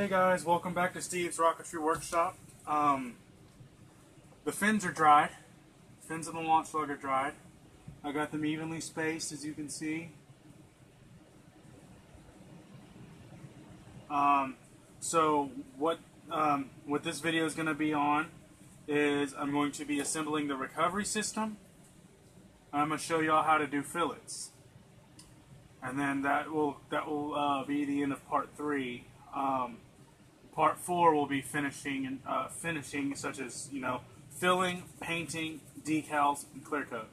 Hey guys, welcome back to Steve's Rocketry Workshop. Um, the fins are dried. Fins of the launch lug are dried. I got them evenly spaced as you can see. Um, so what um, what this video is going to be on is I'm going to be assembling the recovery system. I'm going to show y'all how to do fillets. And then that will that will uh, be the end of part three. Um, part four will be finishing and uh, finishing, such as you know, filling, painting, decals, and clear coat.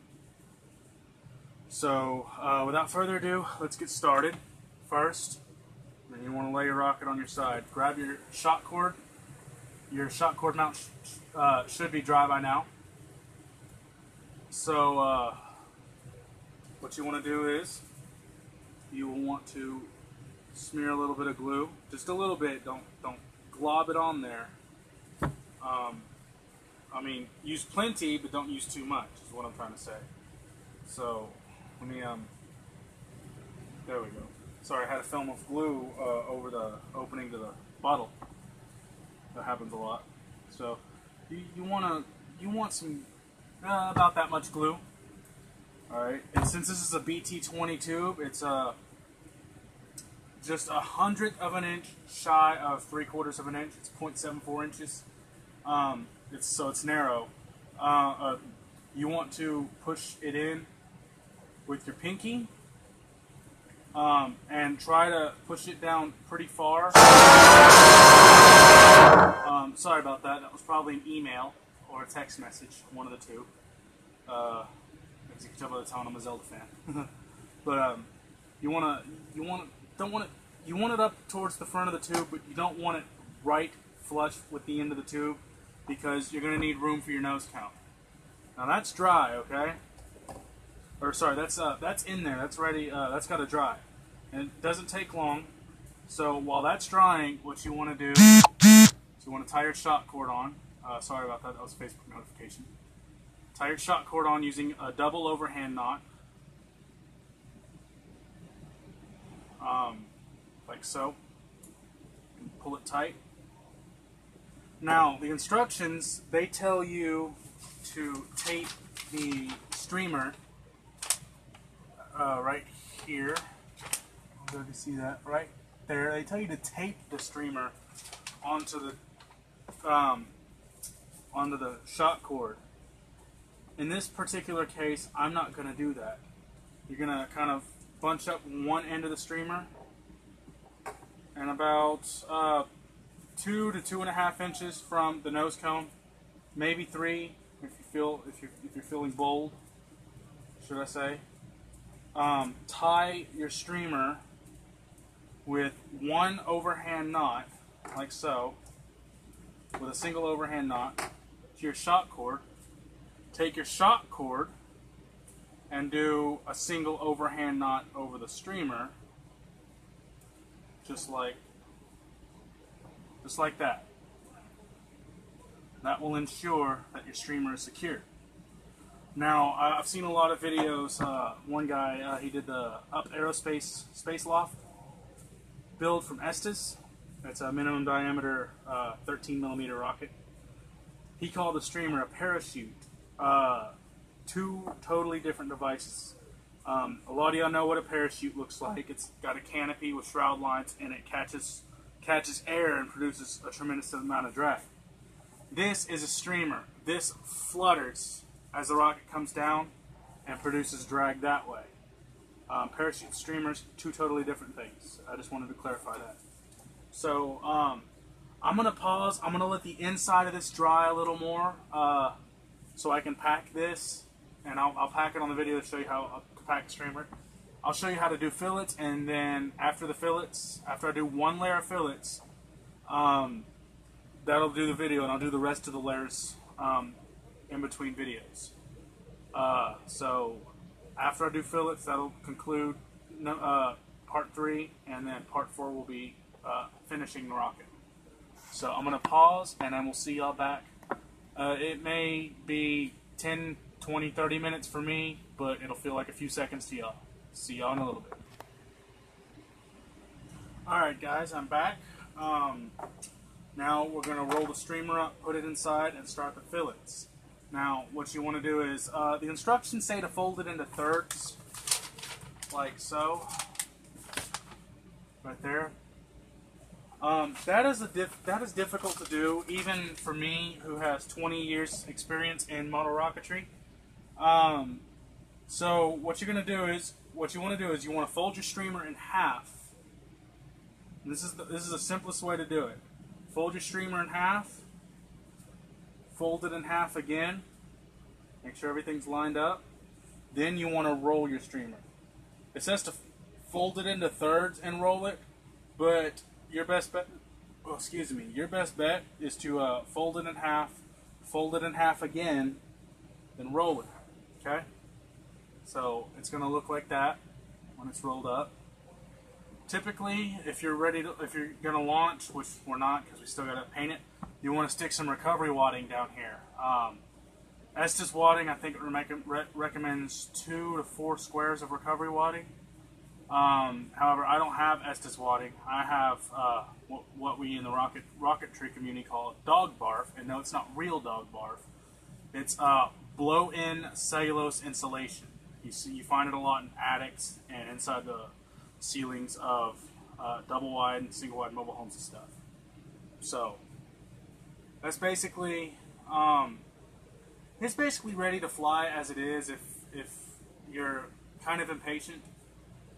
So, uh, without further ado, let's get started. First, then you want to lay your rocket on your side. Grab your shock cord. Your shock cord mount sh uh, should be dry by now. So, uh, what you want to do is you will want to smear a little bit of glue, just a little bit. Don't don't glob it on there. Um, I mean, use plenty, but don't use too much. Is what I'm trying to say. So let me um. There we go. Sorry, I had a film of glue uh, over the opening to the bottle. That happens a lot. So you, you wanna you want some uh, about that much glue. All right, and since this is a BT20 tube, it's a uh, just a hundredth of an inch shy of three quarters of an inch. It's 0.74 inches. Um, it's so it's narrow. Uh, uh, you want to push it in with your pinky um, and try to push it down pretty far. Um, sorry about that. That was probably an email or a text message, one of the two. Uh, as you can tell by the tone, I'm a Zelda fan. but um, you wanna, you wanna, don't want it. You want it up towards the front of the tube, but you don't want it right flush with the end of the tube because you're gonna need room for your nose cone. Now that's dry, okay? Or sorry, that's uh, that's in there. That's ready. Uh, that's got to dry, and it doesn't take long. So while that's drying, what you want to do is you want to tie your shock cord on. Uh, sorry about that. That was Facebook notification. Tie your shock cord on using a double overhand knot. Um, like so. Pull it tight. Now, the instructions, they tell you to tape the streamer uh, right here. Go to see that right there. They tell you to tape the streamer onto the um, onto the shock cord. In this particular case, I'm not going to do that. You're going to kind of bunch up one end of the streamer and about uh, two to two and a half inches from the nose cone, maybe three if you feel if you're if you're feeling bold, should I say? Um, tie your streamer with one overhand knot, like so, with a single overhand knot to your shock cord. Take your shock cord and do a single overhand knot over the streamer, just like just like that. That will ensure that your streamer is secure. Now, I've seen a lot of videos. Uh, one guy, uh, he did the Up Aerospace Space Loft build from Estes. It's a minimum diameter uh, 13 millimeter rocket. He called the streamer a parachute. Uh, two totally different devices. Um, a lot of y'all know what a parachute looks like. It's got a canopy with shroud lines and it catches catches air and produces a tremendous amount of drag. This is a streamer. This flutters as the rocket comes down and produces drag that way. Um, parachute streamers, two totally different things. I just wanted to clarify that. So um, I'm going to pause. I'm going to let the inside of this dry a little more uh, so I can pack this. And I'll, I'll, pack it on the video to show you how pack streamer. I'll show you how to do fillets, and then after the fillets, after I do one layer of fillets, um, that'll do the video, and I'll do the rest of the layers um, in between videos. Uh, so after I do fillets, that'll conclude uh, part three, and then part four will be uh, finishing the rocket. So I'm going to pause, and then we'll see y'all back. Uh, it may be 10, 20, 30 minutes for me, but it'll feel like a few seconds to y'all. See y'all in a little bit. Alright guys, I'm back. Um, now we're going to roll the streamer up, put it inside, and start the fillets. Now, what you want to do is, uh, the instructions say to fold it into thirds, like so, right there. Um, that is a that is difficult to do, even for me, who has 20 years experience in model rocketry. Um, so what you're going to do is, what you want to do is, you want to fold your streamer in half. This is the, this is the simplest way to do it. Fold your streamer in half. Fold it in half again. Make sure everything's lined up. Then you want to roll your streamer. It says to fold it into thirds and roll it, but your best bet, oh, excuse me, your best bet is to uh, fold it in half, fold it in half again, then roll it. Okay? So it's going to look like that when it's rolled up. Typically, if you're ready to, if you're going to launch, which we're not because we still got to paint it, you want to stick some recovery wadding down here. Um, Estes wadding, I think it re recommends two to four squares of recovery wadding. Um, however, I don't have Estes wadding. I have uh, what, what, we in the rocket rocketry community call dog barf, and no, it's not real dog barf. It's uh, blow-in cellulose insulation. You see, you find it a lot in attics and inside the ceilings of uh, double wide and single wide mobile homes and stuff. So that's basically um, it's basically ready to fly as it is. If if you're kind of impatient,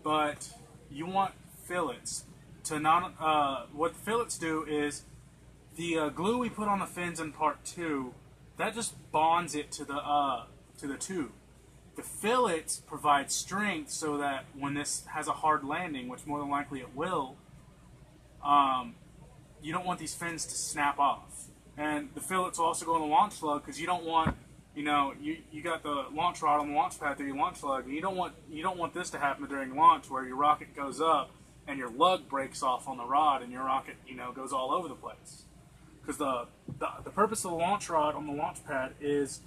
but you want fillets to not. Uh, what fillets do is the uh, glue we put on the fins in part two that just bonds it to the uh, to the tube. The fillets provide strength so that when this has a hard landing, which more than likely it will, um, you don't want these fins to snap off. And the fillets also go in the launch lug because you don't want, you know, you, you got the launch rod on the launch pad through your launch lug, and you don't want you don't want this to happen during launch where your rocket goes up and your lug breaks off on the rod and your rocket, you know, goes all over the place. Because the, the the purpose of the launch rod on the launch pad is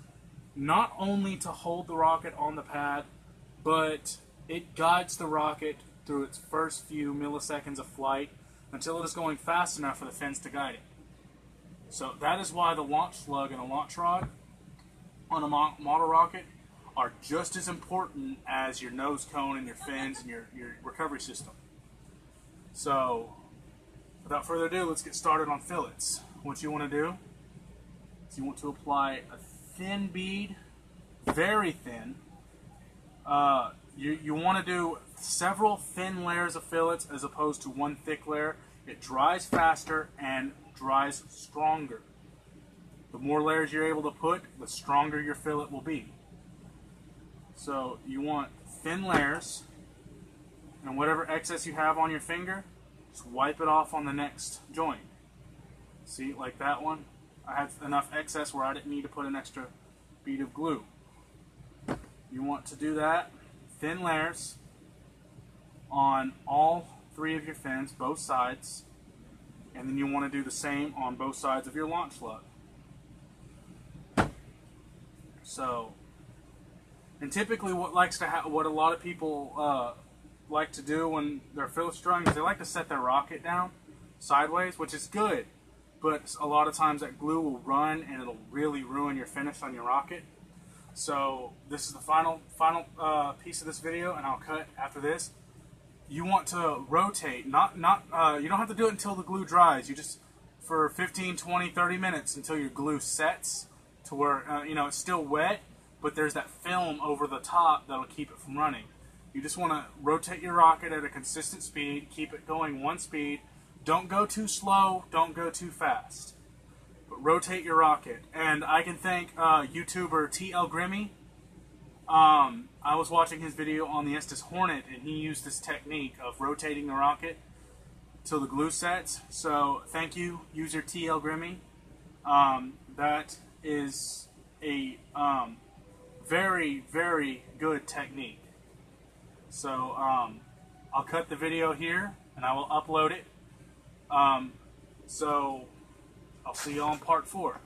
not only to hold the rocket on the pad, but it guides the rocket through its first few milliseconds of flight until it is going fast enough for the fins to guide it. So that is why the launch lug and the launch rod on a model rocket are just as important as your nose cone and your fins and your, your recovery system. So without further ado, let's get started on fillets. What you want to do is you want to apply a thin bead, very thin. Uh, you you want to do several thin layers of fillets as opposed to one thick layer. It dries faster and dries stronger. The more layers you're able to put, the stronger your fillet will be. So you want thin layers, and whatever excess you have on your finger, just wipe it off on the next joint. See, like that one. I had enough excess where I didn't need to put an extra bead of glue. You want to do that, thin layers on all three of your fins, both sides, and then you want to do the same on both sides of your launch lug. So, and typically what likes to ha- what a lot of people uh, like to do when they're fillet strung is they like to set their rocket down sideways, which is good but a lot of times that glue will run and it'll really ruin your finish on your rocket. So this is the final final uh, piece of this video, and I'll cut after this. You want to rotate, not not uh, you don't have to do it until the glue dries. You just for 15, 20, 30 minutes until your glue sets to where uh, you know it's still wet, but there's that film over the top that'll keep it from running. You just want to rotate your rocket at a consistent speed, keep it going one speed, don't go too slow, don't go too fast. But rotate your rocket. And I can thank uh, YouTuber TL Grimmy. Um, I was watching his video on the Estes Hornet, and he used this technique of rotating the rocket till the glue sets. So thank you, user TL Grimmy. Um, that is a um, very, very good technique. So um, I'll cut the video here, and I will upload it um, so I'll see you on part four.